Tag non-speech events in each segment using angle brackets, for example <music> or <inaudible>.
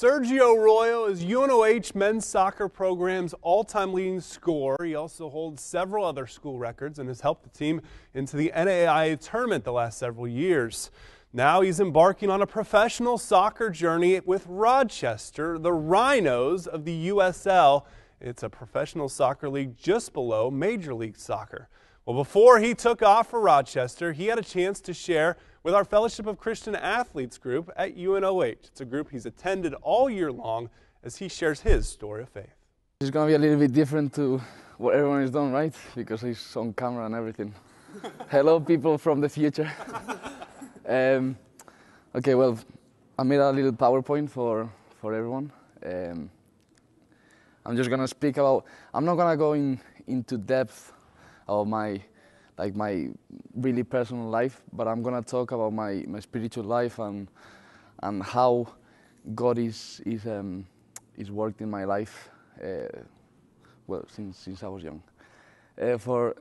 Sergio Royo is UNOH men's soccer program's all-time leading scorer. He also holds several other school records and has helped the team into the NAIA tournament the last several years. Now he's embarking on a professional soccer journey with Rochester, the Rhinos of the USL. It's a professional soccer league just below Major League Soccer. Well, before he took off for Rochester, he had a chance to share with our Fellowship of Christian Athletes group at UNOH. It's a group he's attended all year long as he shares his story of faith. It's going to be a little bit different to what everyone has done, right? Because he's on camera and everything. <laughs> Hello, people from the future. <laughs> um, okay, well, I made a little PowerPoint for, for everyone. Um, I'm just going to speak about, I'm not going to go in, into depth of my like my really personal life, but I'm gonna talk about my, my spiritual life and and how God is is um, is worked in my life. Uh, well, since since I was young. Uh, for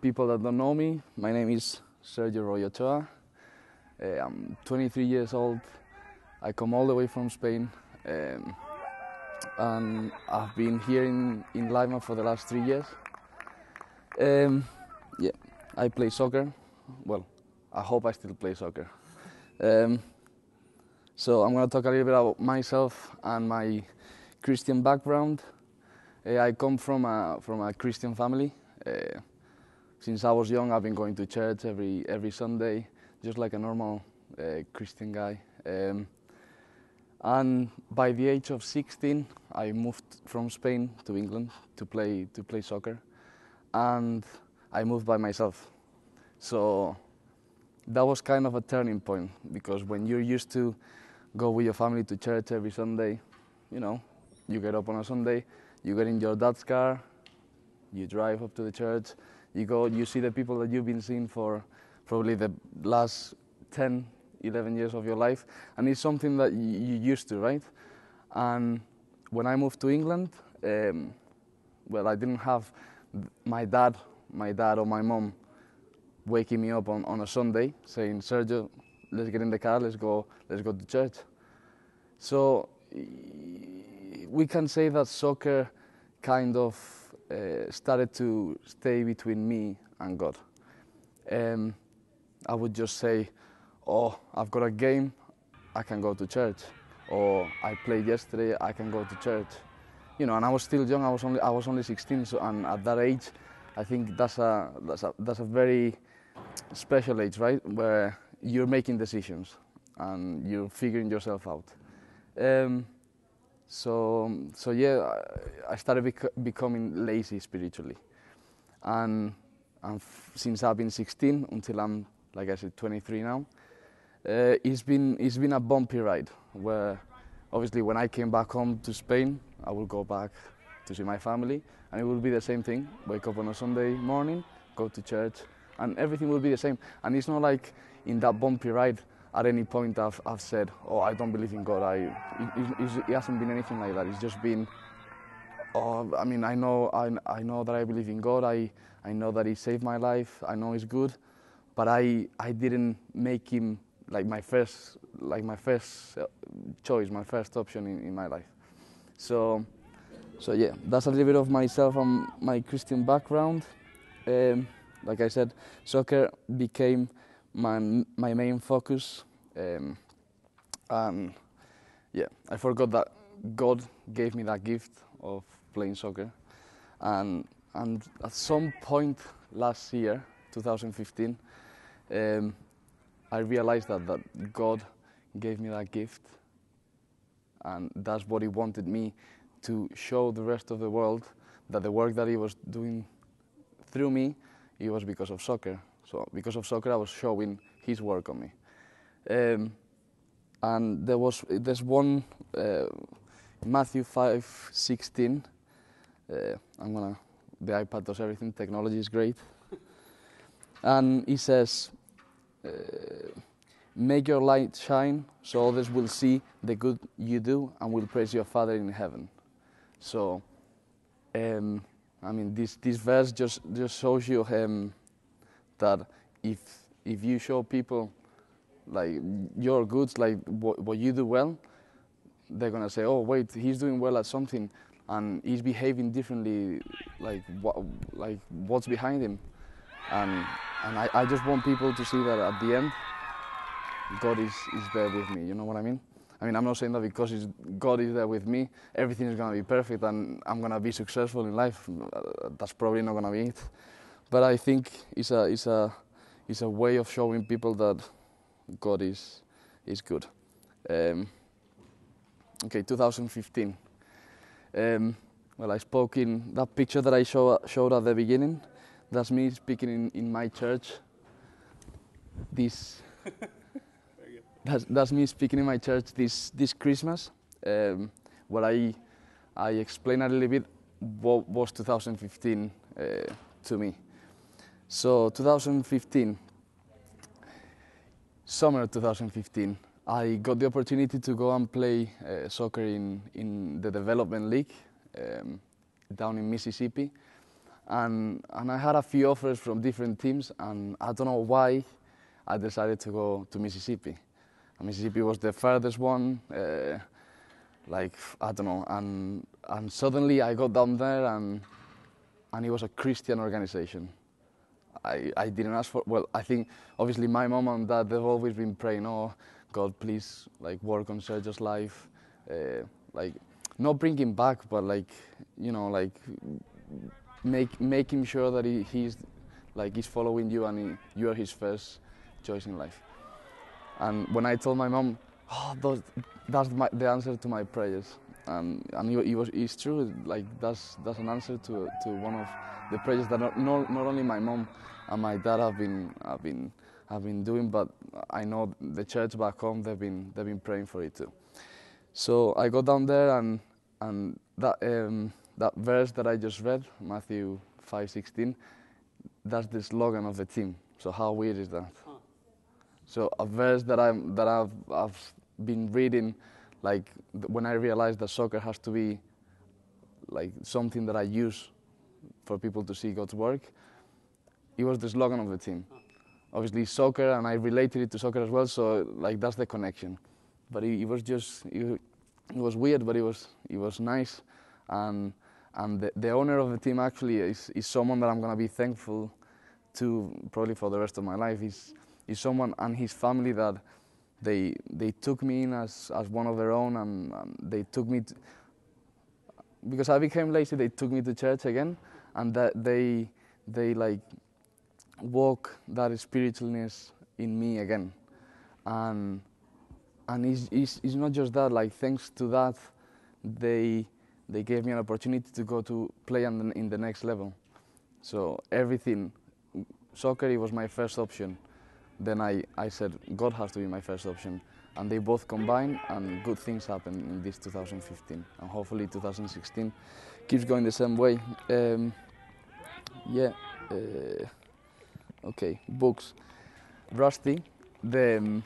people that don't know me, my name is Sergio Royo Uh, I'm 23 years old. I come all the way from Spain. Um, and I've been here in, in Lima for the last three years. Um, yeah, I play soccer. Well, I hope I still play soccer. Um, so I'm going to talk a little bit about myself and my Christian background. Uh, I come from a from a Christian family. Uh, since I was young, I've been going to church every every Sunday, just like a normal uh, Christian guy. Um, and by the age of 16, I moved from Spain to England to play to play soccer, and I moved by myself. So that was kind of a turning point because when you're used to go with your family to church every Sunday, you know, you get up on a Sunday, you get in your dad's car, you drive up to the church, you go, you see the people that you've been seeing for probably the last 10, 11 years of your life, and it's something that you used to, right? And when I moved to England, um, well, I didn't have my dad my dad or my mom waking me up on, on a Sunday saying, Sergio, let's get in the car, let's go, let's go to church. So we can say that soccer kind of uh, started to stay between me and God. Um, I would just say, oh, I've got a game, I can go to church. Or I played yesterday, I can go to church. You know, and I was still young, I was only, I was only 16, so, and at that age, I think that's a, that's a, that's a very special age, right? Where you're making decisions and you're figuring yourself out. Um, so, so yeah, I started bec becoming lazy spiritually. And, and since I've been 16 until I'm, like I said, 23 now, uh, it's, been, it's been a bumpy ride where obviously when I came back home to Spain, I will go back to see my family, and it will be the same thing. Wake up on a Sunday morning, go to church, and everything will be the same. And it's not like in that bumpy ride at any point I've, I've said, oh, I don't believe in God. I, it, it, hasn't been anything like that. It's just been, oh, I mean, I know, I, I know that I believe in God. I, I know that He saved my life. I know He's good, but I, I didn't make Him like my first, like my first uh, choice, my first option in, in my life. So so yeah, that's a little bit of myself and my Christian background. Um, like I said, soccer became my my main focus, um, and yeah, I forgot that God gave me that gift of playing soccer, and and at some point last year, 2015, um, I realized that that God gave me that gift, and that's what He wanted me to show the rest of the world that the work that he was doing through me, it was because of soccer. So because of soccer, I was showing his work on me. Um, and there was there's one uh, Matthew 5:16. Uh, I'm gonna the iPad does everything. Technology is great, and he says. Uh, Make your light shine so others will see the good you do and will praise your Father in heaven. So, um, I mean, this, this verse just, just shows you um, that if, if you show people like your goods, like what, what you do well, they're gonna say, "Oh, wait, he's doing well at something, and he's behaving differently. Like what? Like what's behind him?" And and I, I just want people to see that at the end, God is is there with me. You know what I mean? I mean, I'm not saying that because God is there with me, everything is gonna be perfect and I'm gonna be successful in life. That's probably not gonna be it. But I think it's a it's a it's a way of showing people that God is is good. Um, okay, 2015. Um, well, I spoke in that picture that I show, showed at the beginning. That's me speaking in, in my church. This, that's, that's me speaking in my church this, this Christmas. Um, where I, I explain a little bit what was 2015 uh, to me. So 2015, summer 2015, I got the opportunity to go and play uh, soccer in, in the development league um, down in Mississippi. And, and I had a few offers from different teams, and I don't know why I decided to go to Mississippi. Mississippi was the furthest one, uh, like, I don't know. And, and suddenly I got down there, and, and it was a Christian organization. I, I didn't ask for, well, I think obviously my mom and dad, they've always been praying, oh, God, please, like, work on Sergio's life. Uh, like, not bring him back, but like, you know, like, make, make him sure that he, he's, like, he's following you and he, you are his first choice in life. And when I told my mom, oh, those, that's my, the answer to my prayers. And, and it, it was, it's true, like, that's, that's an answer to, to one of the prayers that not, not, not only my mom and my dad have been, have been, have been doing, but I know the church back home, they've been, they've been praying for it too. So I go down there and, and that, um, that verse that I just read, Matthew 5:16, that's the slogan of the team. So how weird is that? So a verse that I'm that I've I've been reading, like when I realized that soccer has to be like something that I use for people to see God's work. It was the slogan of the team. Obviously soccer, and I related it to soccer as well. So like that's the connection. But it, it was just it, it, was weird, but it was it was nice, and and the, the owner of the team actually is, is someone that I'm gonna be thankful to probably for the rest of my life. He's is someone and his family that they they took me in as as one of their own, and, and they took me. To, because I became lazy, they took me to church again, and that they they like woke that spiritualness in me again, and and it's, it's, it's not just that. Like thanks to that, they they gave me an opportunity to go to play in the, in the next level. So everything, soccer it was my first option. Then I, I said God has to be my first option, and they both combined, and good things happened in this 2015, and hopefully 2016 keeps going the same way. Um, yeah. Uh, okay. Books. Rusty, the um,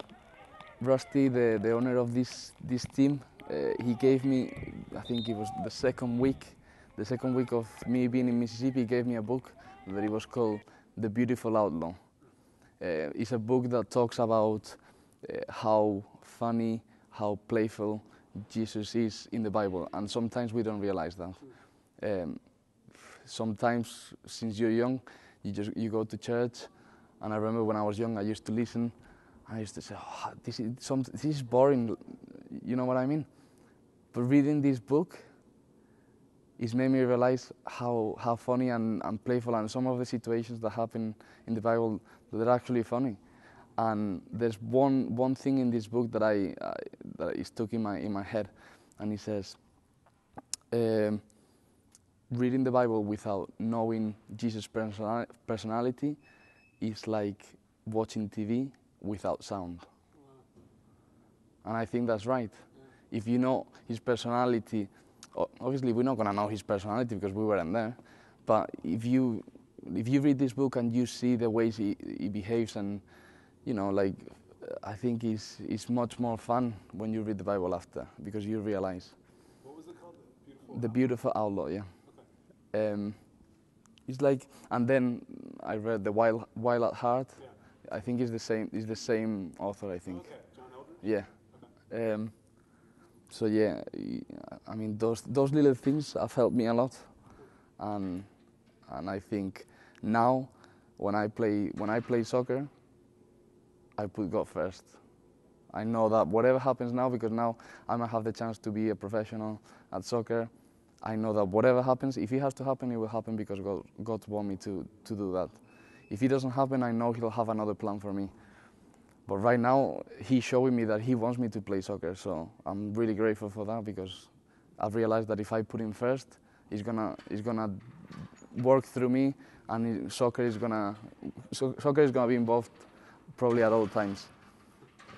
Rusty, the, the owner of this this team, uh, he gave me, I think it was the second week, the second week of me being in Mississippi, he gave me a book that it was called The Beautiful Outlaw. Uh, it's a book that talks about uh, how funny, how playful Jesus is in the Bible, and sometimes we don't realize that. Um, sometimes, since you're young, you just you go to church, and I remember when I was young, I used to listen. I used to say, oh, "This is some, this is boring," you know what I mean? But reading this book, it's made me realize how how funny and, and playful, and some of the situations that happen in the Bible that are actually funny. And there's one one thing in this book that I, I that is stuck in my in my head, and he says. Um, reading the Bible without knowing Jesus' personality is like watching TV without sound. And I think that's right. If you know his personality, obviously we're not going to know his personality because we weren't there, but if you if you read this book and you see the ways he, he behaves and you know like I think it's, it's much more fun when you read the Bible after because you realize. What was it called? The Beautiful, the beautiful Outlaw, yeah. Um, it's like, and then I read the Wild Wild at Heart. Yeah. I think it's the same. It's the same author. I think. Okay, John. Yeah. Okay. Um, so yeah, I mean those those little things have helped me a lot, and and I think now when I play when I play soccer, I put God first. I know that whatever happens now, because now I might have the chance to be a professional at soccer. I know that whatever happens, if it has to happen, it will happen because God, God wants me to, to do that. If it doesn't happen, I know He'll have another plan for me. But right now, He's showing me that He wants me to play soccer, so I'm really grateful for that because I've realized that if I put Him first, He's gonna, he's gonna work through me, and soccer is gonna, so, soccer is gonna be involved probably at all times.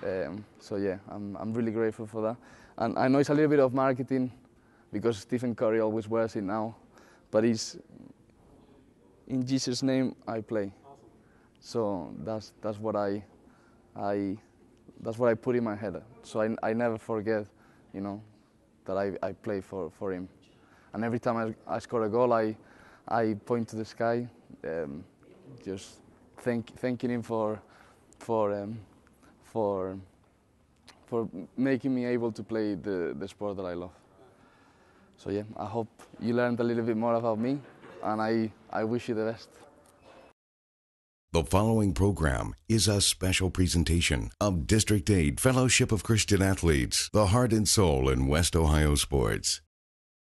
Um, so yeah, I'm, I'm really grateful for that. And I know it's a little bit of marketing because Stephen Curry always wears it now, but it's in Jesus' name I play. So that's that's what I I that's what I put in my head. So I, I never forget, you know, that I, I play for, for him. And every time I, I score a goal, I I point to the sky, um, just thank, thanking him for for um, for for making me able to play the, the sport that I love. So yeah, I hope you learned a little bit more about me, and I, I wish you the best. The following program is a special presentation of District 8 Fellowship of Christian Athletes, the heart and soul in West Ohio sports.